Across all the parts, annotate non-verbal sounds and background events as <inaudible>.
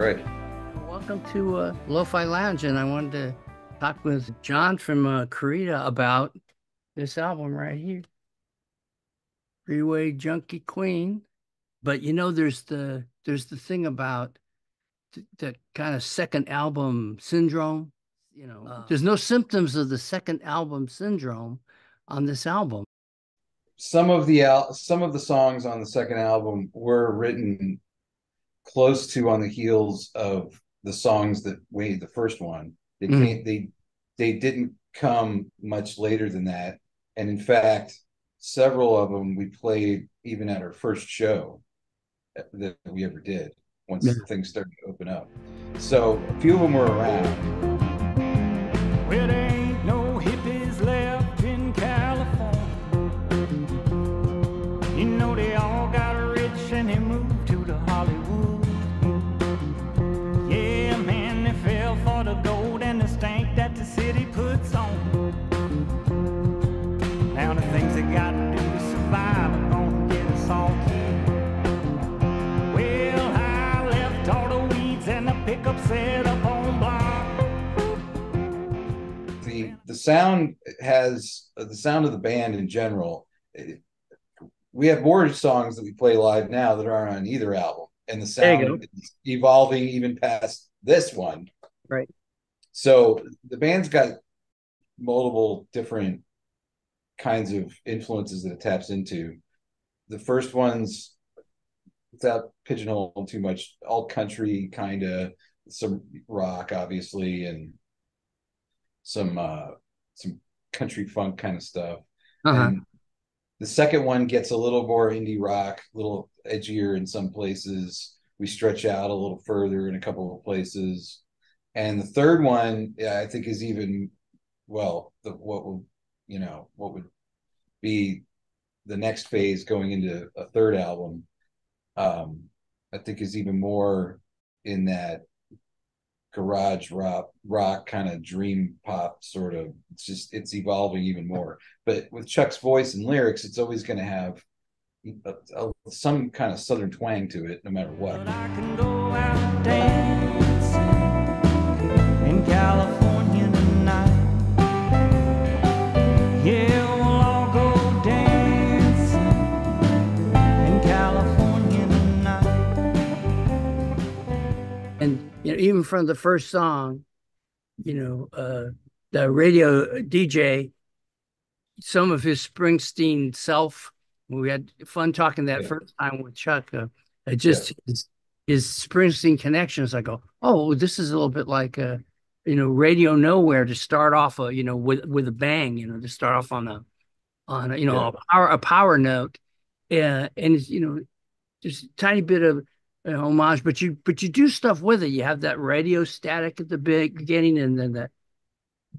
right. Welcome to uh, Lo-Fi Lounge, and I wanted to talk with John from uh, Kareeta about this album right here, Freeway Junkie Queen. But you know, there's the there's the thing about th- the kind of second album syndrome. You know, Uh. there's no symptoms of the second album syndrome on this album. Some of the al- some of the songs on the second album were written close to on the heels of the songs that made the first one. They Mhm. came, they they didn't come much later than that, and in fact, several of them we played even at our first show that we ever did. Once Yeah. things started to open up, so a few of them were around. Things they got to do to survive are gonna get us all killed. Well, I left all the weeds and the pickup set up on block. the the sound has the sound of the band in general it- we have more songs that we play live now that aren't on either album and the sound is evolving even past this one Right. so the band's got multiple different kinds of influences that it taps into the first one's without pigeonholing too much all country kind of some rock obviously and some uh some country funk kind of stuff. Uh-huh. The second one gets a little more indie rock, a little edgier in some places. We stretch out a little further in a couple of places. And the third one, yeah, I think is even well, the what would you know, what would be the next phase going into a third album. Um, I think is even more in that garage rock rock kind of dream pop sort of it's just it's evolving even more but with chuck's voice and lyrics it's always going to have a, a, some kind of southern twang to it no matter what even from the first song you know uh the radio dj some of his springsteen self we had fun talking that Yeah. first time with chuck uh, it just his, his springsteen connections i go oh this is a little bit like uh you know radio nowhere to start off a you know with with a bang you know to start off on a on a, you know Yeah. a power a power note uh, and it's you know just a tiny bit of homage, but you but you do stuff with it. You have that radio static at the big beginning, and then that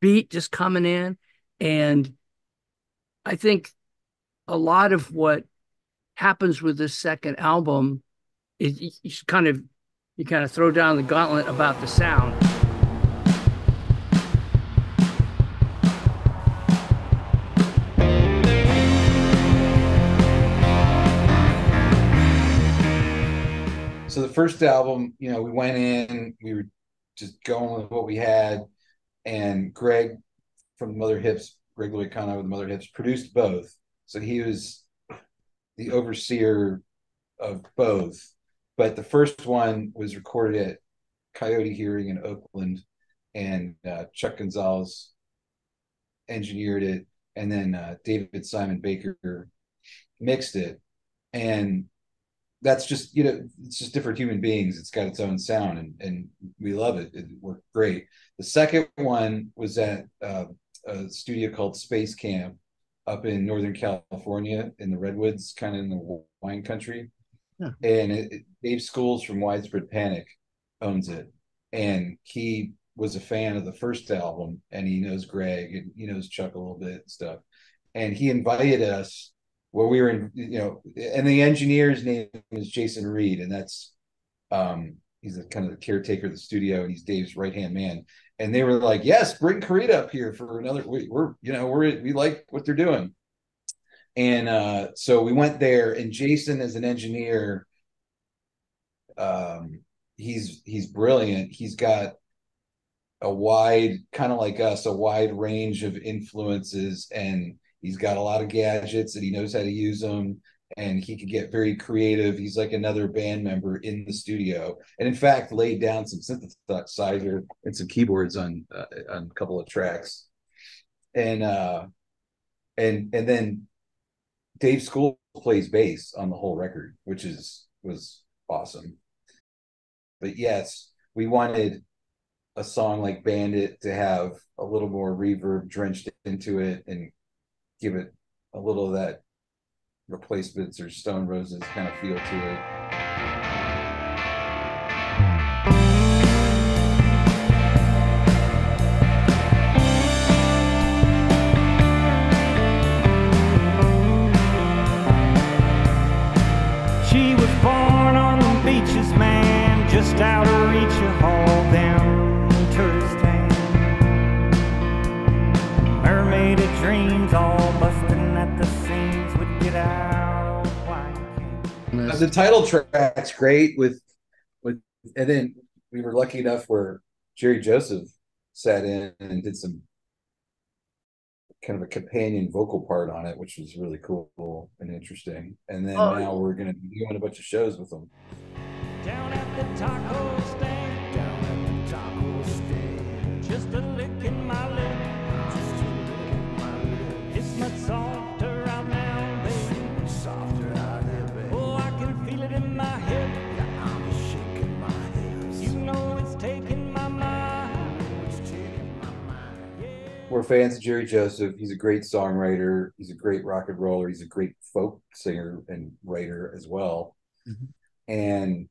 beat just coming in, and I think a lot of what happens with this second album is you kind of you kind of throw down the gauntlet about the sound. First album you know we went in we were just going with what we had and greg from mother hips greg Loiacono with mother hips produced both. So he was the overseer of both. But the first one was recorded at coyote hearing in oakland and uh, chuck gonzalez engineered it and then uh, david simon baker mixed it. And that's just you know it's just different human beings. It's got its own sound and and we love it. It worked great. The second one was at uh, a studio called space camp up in northern california in the redwoods kind of in the wine country. Yeah. and it, it- dave schools from widespread panic owns it. And he was a fan of the first album and he knows greg and he knows chuck a little bit and stuff. And he invited us where we were in, you know, and the engineer's name is Jason Reed, and that's um he's the kind of the caretaker of the studio, and he's Dave's right hand man. And they were like, "Yes, bring Kareeta up here for another. We, we're, you know, we're we like what they're doing." And uh, so we went there, and Jason, as an engineer, um, he's he's brilliant. He's got a wide kind of like us, a wide range of influences and he's got a lot of gadgets and he knows how to use them and he could get very creative. He's like another band member in the studio, and in fact, laid down some synthesizer and some keyboards on uh, on a couple of tracks, and uh, and and then Dave School plays bass on the whole record, which is was awesome. But yes, we wanted a song like Bandit to have a little more reverb drenched into it and give it a little of that replacements or stone roses kind of feel to it. She was born on the beaches, man, just out of reach of all them tourist towns. Mermaid of dreams, the title track's great with with and then we were lucky enough where Jerry Joseph sat in and did some kind of a companion vocal part on it, which was really cool and interesting. And then Oh. now we're gonna be doing a bunch of shows with them. Fans of Jerry Joseph. He's a great songwriter. He's a great rock and roller. He's a great folk singer and writer as well. Mhm. And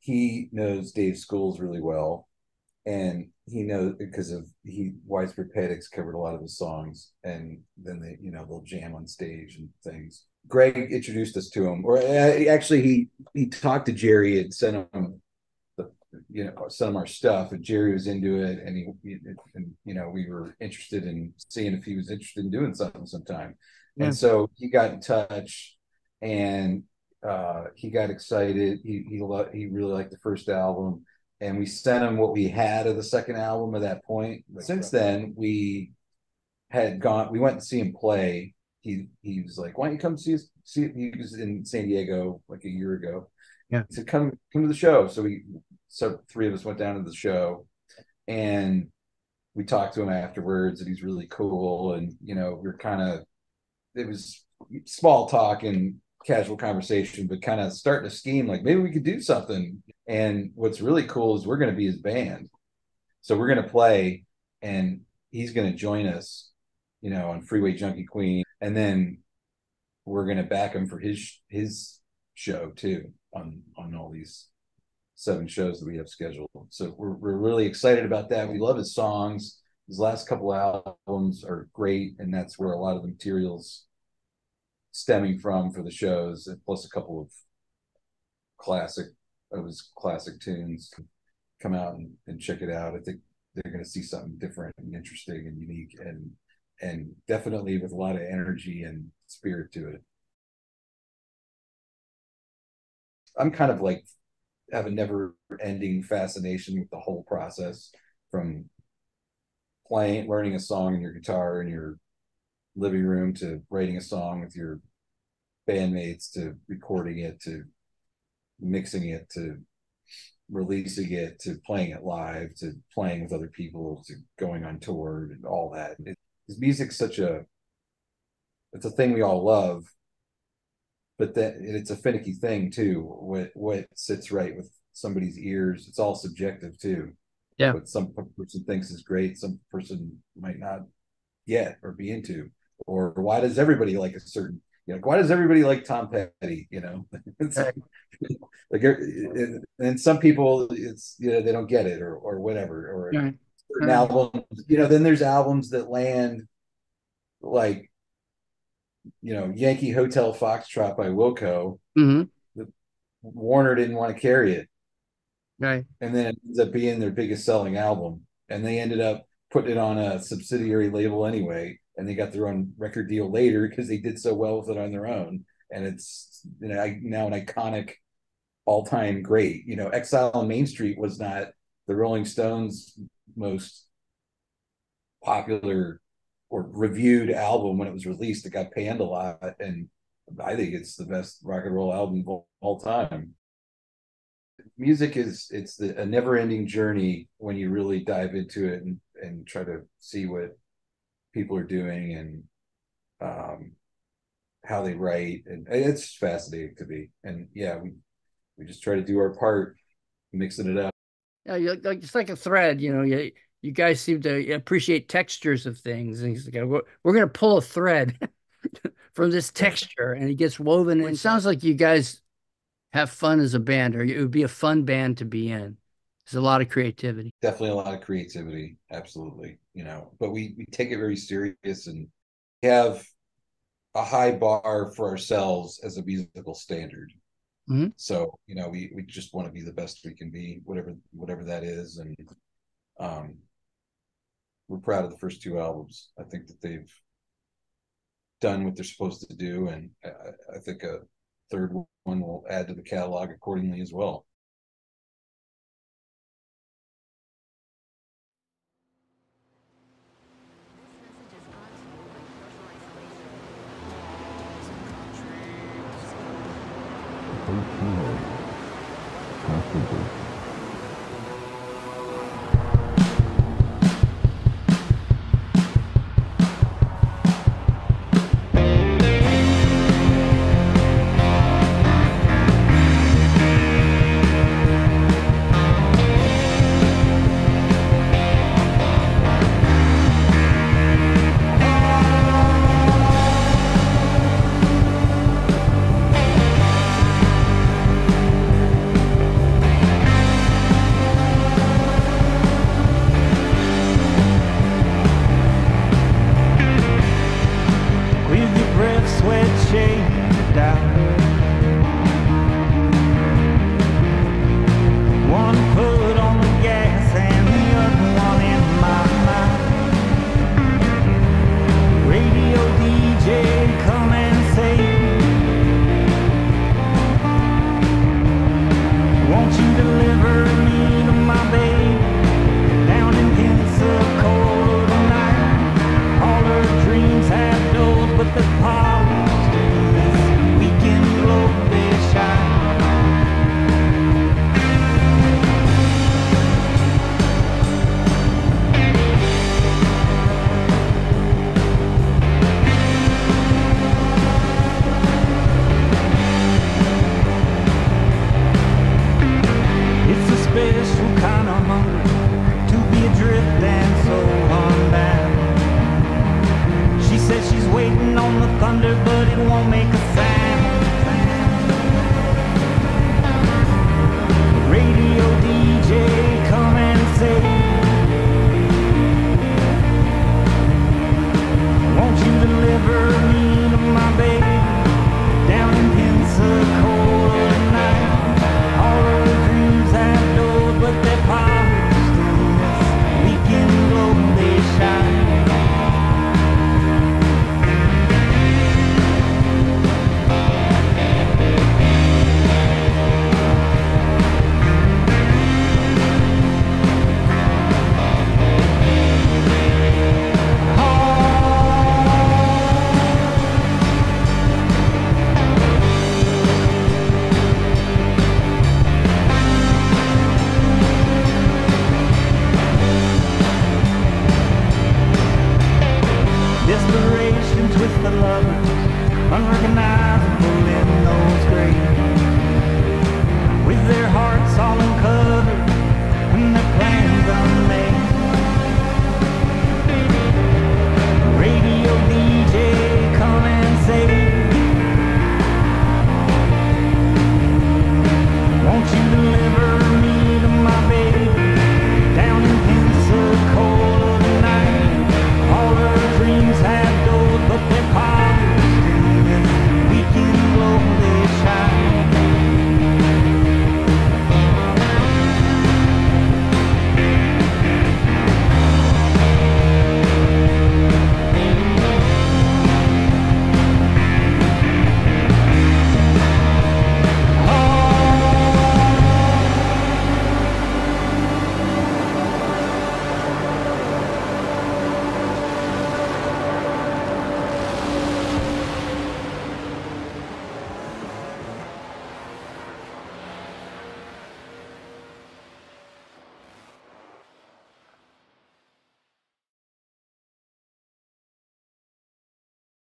he knows Dave Schools really well. And he knows because of he Widespread Panics covered a lot of his songs, and then they, you know, they'll jam on stage and things. Greg introduced us to him, or uh, actually, he he talked to Jerry and sent him you know, sent him our stuff, and Jerry was into it, and he, and you know, we were interested in seeing if he was interested in doing something sometime, Yeah. and so he got in touch, and uh, he got excited. He he lo- he really liked the first album, and we sent him what we had of the second album at that point. Since then, we had gone. We went to see him play. He he was like, "Why don't you come see us?" See, he was in San Diego like a year ago. Yeah. He said, "Come come to the show." So we so three of us went down to the show, and we talked to him afterwards, and he's really cool. And you know, we're kind of it was small talk and casual conversation, but kind of starting to scheme like maybe we could do something. And what's really cool is we're going to be his band, so we're going to play, and he's going to join us, you know, on Freeway Junkie Queen, and then we're going to back him for his his show too on on all these seven shows that we have scheduled. So we're we're really excited about that. We love his songs. His last couple albums are great, and that's where a lot of the materials stemming from for the shows, plus a couple of classic of his classic tunes. Come out and, and check it out. I think they're going to see something different and interesting and unique, and and definitely with a lot of energy and spirit to it. I'm kind of like have a never ending fascination with the whole process from playing learning a song in your guitar in your living room to writing a song with your bandmates to recording it to mixing it to releasing it to playing it live to playing with other people to going on tour and all that. It, music's such a it's a thing we all love but that it's a finicky thing too what what sits right with somebody's ears it's all subjective too Yeah. what some person thinks is great some person might not get or be into or why does everybody like a certain you know why does everybody like tom petty you know <laughs> Right. <laughs> like and and some people it's you know they don't get it or or whatever or Right. albums you know then there's albums that land like you know yankee hotel foxtrot by wilco. Hmm warner didn't want to carry it. Right. and then it ends up being their biggest selling album. And they ended up putting it on a subsidiary label anyway. And they got their own record deal later because they did so well with it on their own. And it's you know I- now an iconic all time great. You know, Exile on Main Street was not the Rolling Stones most popular or reviewed album when it was released. It got panned a lot, and I think it's the best rock and roll album of all time. Music is it's the, a never ending journey when you really dive into it and, and try to see what people are doing and um, how they write, and it's fascinating to me. And yeah, we we just try to do our part, mixing it up. Yeah, like it's like a thread, you know. You you guys seem to appreciate textures of things, and he's like, we're, we're going to pull a thread <laughs> from this texture, and it gets woven. And it sounds like you guys have fun as a band, or it would be a fun band to be in. There's a lot of creativity. Definitely a lot of creativity, absolutely. You know, but we we take it very serious and have a high bar for ourselves as a musical standard. Mm-hmm. So you know, we we just want to be the best we can be, whatever whatever that is, and um, we're proud of the first two albums. I think that they've done what they're supposed to do, and I, I think a third one will add to the catalog accordingly as well. Constantly.